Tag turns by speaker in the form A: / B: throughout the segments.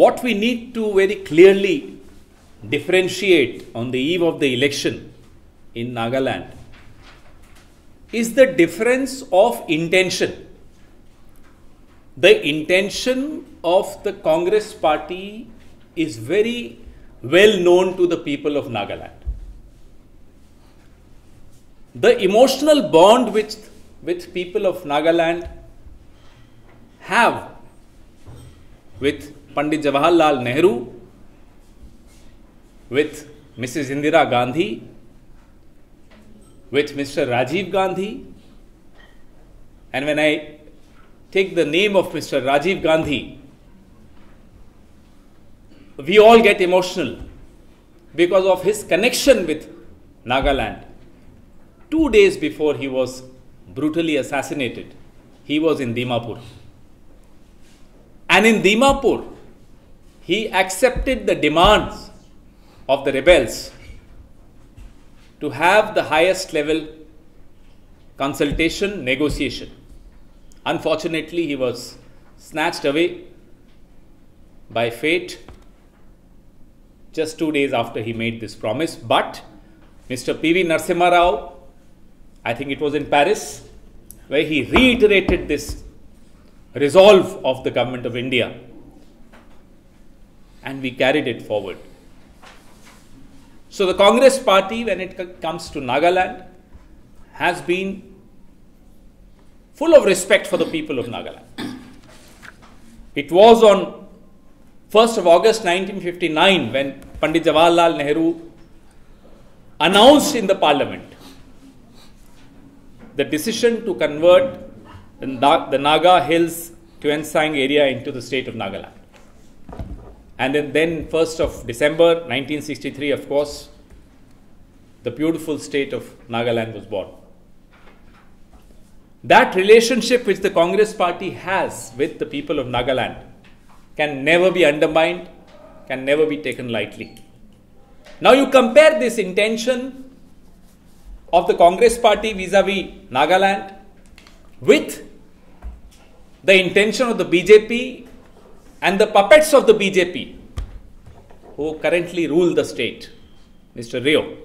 A: what we need to very clearly differentiate on the eve of the election in Nagaland is the difference of intention. The intention of the Congress party is very well known to the people of Nagaland. The emotional bond which with people of Nagaland have with Pandit Jawaharlal Nehru, with Mrs. Indira Gandhi, with Mr. Rajiv Gandhi. And when I take the name of Mr. Rajiv Gandhi, we all get emotional because of his connection with Nagaland. Two days before he was brutally assassinated, he was in Dimapur. And in Dimapur, he accepted the demands of the rebels to have the highest level consultation negotiation. Unfortunately, he was snatched away by fate just two days after he made this promise. But Mr. P.V. Narasimha Rao, I think it was in Paris, where he reiterated this resolve of the government of India and we carried it forward. So, the Congress party, when it comes to Nagaland, has been full of respect for the people of Nagaland. It was on 1st of August 1959 when Pandit Jawaharlal Nehru announced in the parliament the decision to convert the Naga Hills Tuensang area into the state of Nagaland. And then, then 1st of December 1963, of course, the beautiful state of Nagaland was born. That relationship which the Congress party has with the people of Nagaland can never be undermined, can never be taken lightly. Now you compare this intention of the Congress party vis-a-vis Nagaland with the intention of the BJP and the puppets of the BJP who currently rule the state, Mr. Rio.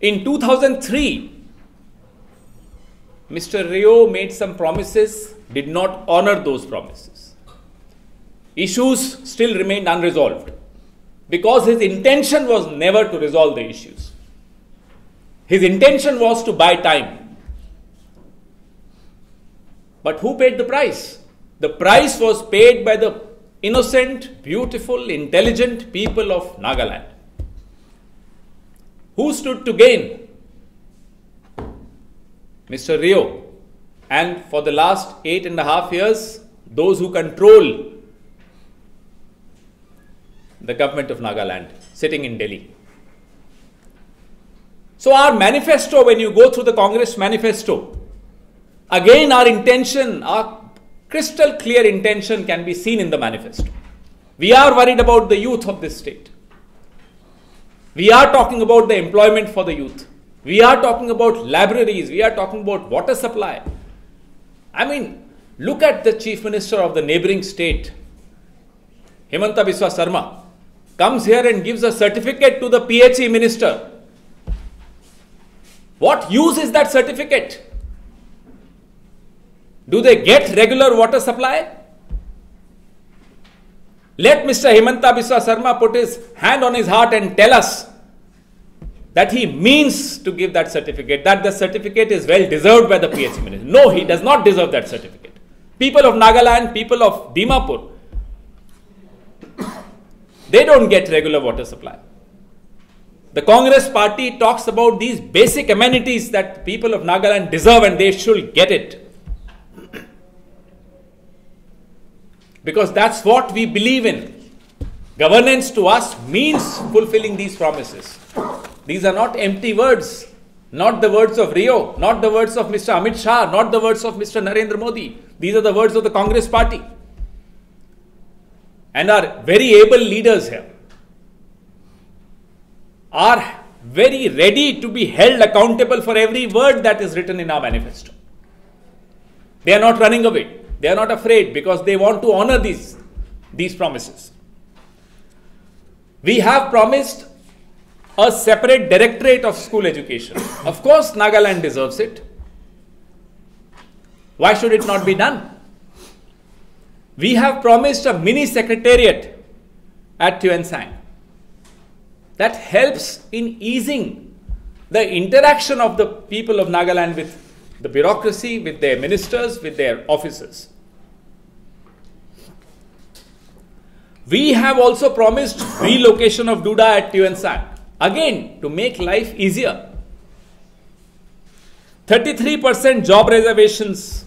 A: In 2003, Mr. Rio made some promises, did not honor those promises. Issues still remained unresolved because his intention was never to resolve the issues. His intention was to buy time. But who paid the price? The price was paid by the innocent, beautiful, intelligent people of Nagaland. Who stood to gain? Mr. Rio. And for the last eight and a half years, those who control the government of Nagaland sitting in Delhi. So, our manifesto, when you go through the Congress manifesto, Again, our intention, our crystal clear intention can be seen in the manifesto. We are worried about the youth of this state. We are talking about the employment for the youth. We are talking about libraries. We are talking about water supply. I mean, look at the chief minister of the neighboring state, Himanta Biswa Sarma, comes here and gives a certificate to the PHE minister. What use is that certificate? Do they get regular water supply? Let Mr. Himanta Biswa Sarma put his hand on his heart and tell us that he means to give that certificate, that the certificate is well deserved by the PHE minister. No, he does not deserve that certificate. People of Nagaland, people of Dimapur, they don't get regular water supply. The Congress party talks about these basic amenities that people of Nagaland deserve and they should get it. Because that's what we believe in. Governance to us means fulfilling these promises. These are not empty words, not the words of Rio, not the words of Mr. Amit Shah, not the words of Mr. Narendra Modi. These are the words of the Congress party. And our very able leaders here are very ready to be held accountable for every word that is written in our manifesto. They are not running away. They are not afraid because they want to honor these, these promises. We have promised a separate directorate of school education. Of course, Nagaland deserves it. Why should it not be done? We have promised a mini secretariat at Tuensang Sang that helps in easing the interaction of the people of Nagaland with the bureaucracy, with their ministers, with their officers. We have also promised relocation of Duda at Tuensang. Sang. Again, to make life easier. 33% job reservations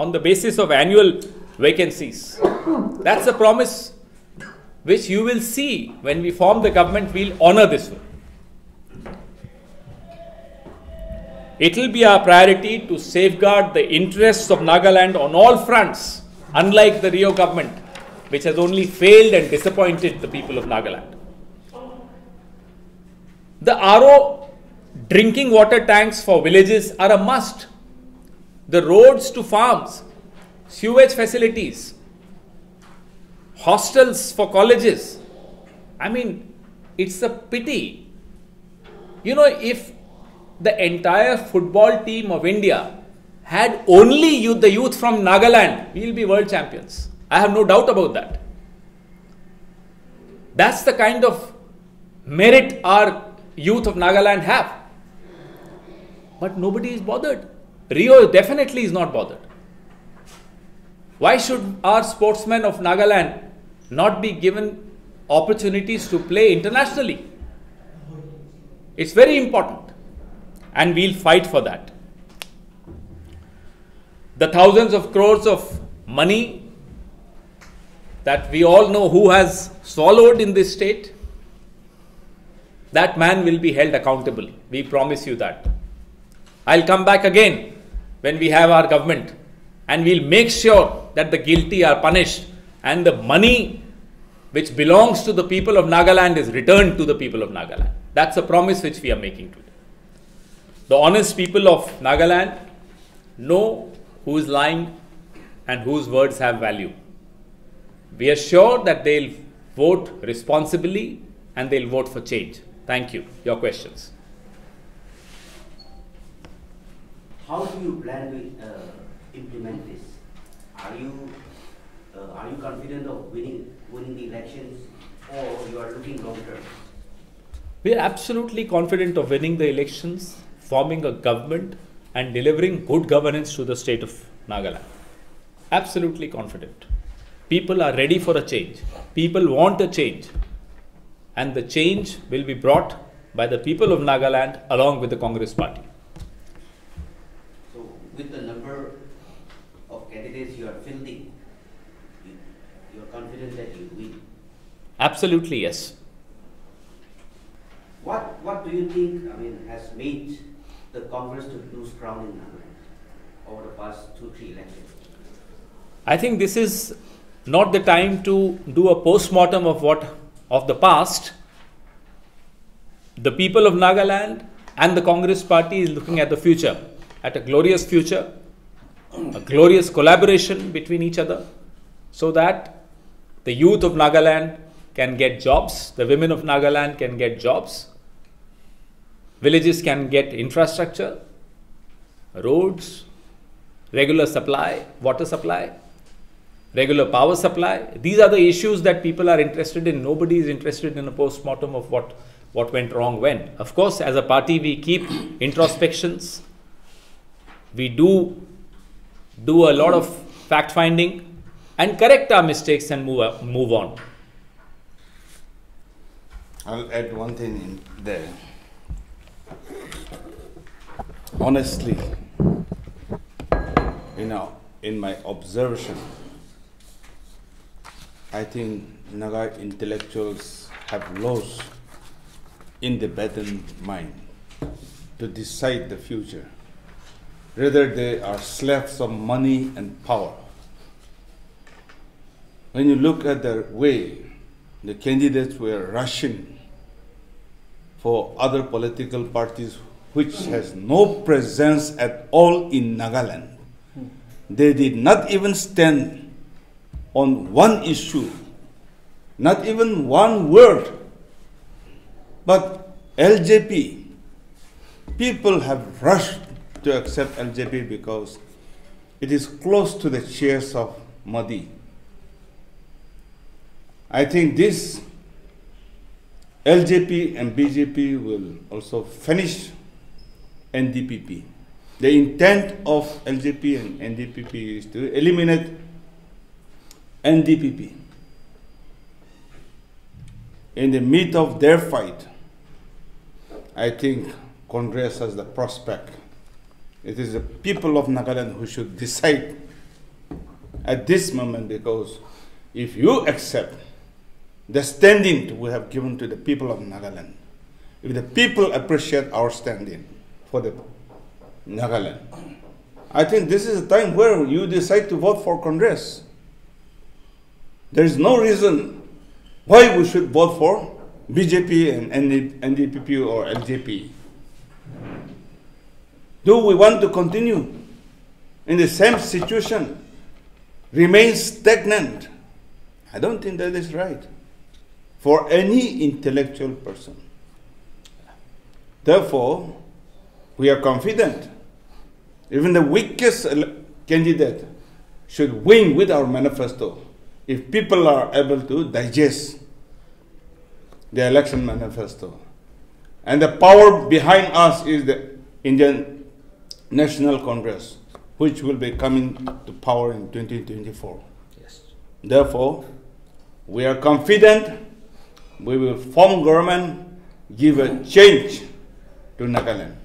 A: on the basis of annual vacancies. That's a promise which you will see when we form the government, we'll honor this one. It will be our priority to safeguard the interests of Nagaland on all fronts, unlike the Rio government, which has only failed and disappointed the people of Nagaland. The RO drinking water tanks for villages are a must. The roads to farms, sewage facilities, hostels for colleges. I mean, it's a pity. You know, if the entire football team of India had only youth, the youth from Nagaland, we will be world champions. I have no doubt about that. That's the kind of merit our youth of Nagaland have. But nobody is bothered. Rio definitely is not bothered. Why should our sportsmen of Nagaland not be given opportunities to play internationally? It's very important, and we'll fight for that. The thousands of crores of money that we all know who has swallowed in this state, that man will be held accountable. We promise you that. I'll come back again when we have our government and we'll make sure that the guilty are punished and the money which belongs to the people of Nagaland is returned to the people of Nagaland. That's a promise which we are making today. The honest people of Nagaland know who is lying and whose words have value. We are sure that they'll vote responsibly and they'll vote for change. Thank you. Your questions.
B: How do you plan to uh, implement this? Are you uh, are you confident of winning winning the elections, or you are looking long term?
A: We are absolutely confident of winning the elections, forming a government, and delivering good governance to the state of Nagaland. Absolutely confident. People are ready for a change. People want a change. And the change will be brought by the people of Nagaland along with the Congress party.
B: So, with the number of candidates you are fielding, you, are confident that you win?
A: Absolutely, yes.
B: What, what do you think, I mean, has made the Congress to lose ground in Nagaland over the past two, three elections?
A: I think this is not the time to do a post-mortem of what of the past. The people of Nagaland and the Congress party is looking at the future, at a glorious future, a glorious collaboration between each other, so that the youth of Nagaland can get jobs, the women of Nagaland can get jobs, villages can get infrastructure, roads, regular supply, water supply, regular power supply. These are the issues that people are interested in. Nobody is interested in a post-mortem of what, what went wrong when. Of course, as a party, we keep introspections. We do do a lot of fact finding and correct our mistakes and move, move on.
C: I'll add one thing in there. Honestly, you know, in my observation, I think Naga intellectuals have lost in the independent mind to decide the future. Rather, they are slaves of money and power. When you look at the way the candidates were rushing for other political parties which has no presence at all in Nagaland, they did not even stand on one issue, not even one word. But LJP, people have rushed to accept LJP because it is close to the chairs of Modi. I think this LJP and BJP will also finish NDPP. The intent of LJP and NDPP is to eliminate NDPP. In the midst of their fight, I think Congress has the prospect. It is the people of Nagaland who should decide at this moment because if you accept the standing we have given to the people of Nagaland, if the people appreciate our standing for the Nagaland, I think this is a time where you decide to vote for Congress. There is no reason why we should vote for BJP and NDPP or LJP. Do we want to continue in the same situation, remain stagnant? I don't think that is right for any intellectual person. Therefore, we are confident even the weakest candidate should win with our manifesto if people are able to digest the election manifesto. And the power behind us is the Indian National Congress, which will be coming to power in 2024.
A: Yes.
C: Therefore, we are confident we will form government, give a change to Nagaland.